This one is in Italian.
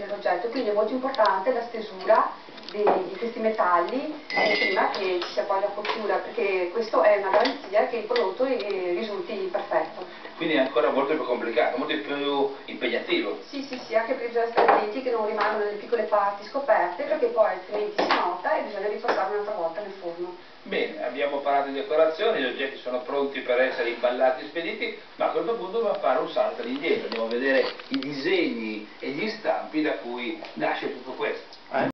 dell'oggetto, quindi è molto importante la stesura di, di questi metalli eh, prima che ci sia poi la cottura, perché questo è una garanzia che il prodotto eh, risulti perfetto. Quindi è ancora molto più complicato, molto più impegnativo. Sì, sì, sì, anche perché bisogna stare attenti che non rimangano delle piccole parti scoperte, perché poi altrimenti si nota e bisogna ripassarlo un'altra volta nel forno. Bene, abbiamo parlato di decorazione, gli oggetti sono pronti per essere imballati e spediti, ma a questo punto dobbiamo fare un salto all'indietro, andiamo a vedere i disegni stampida a cui nasce tutto questo.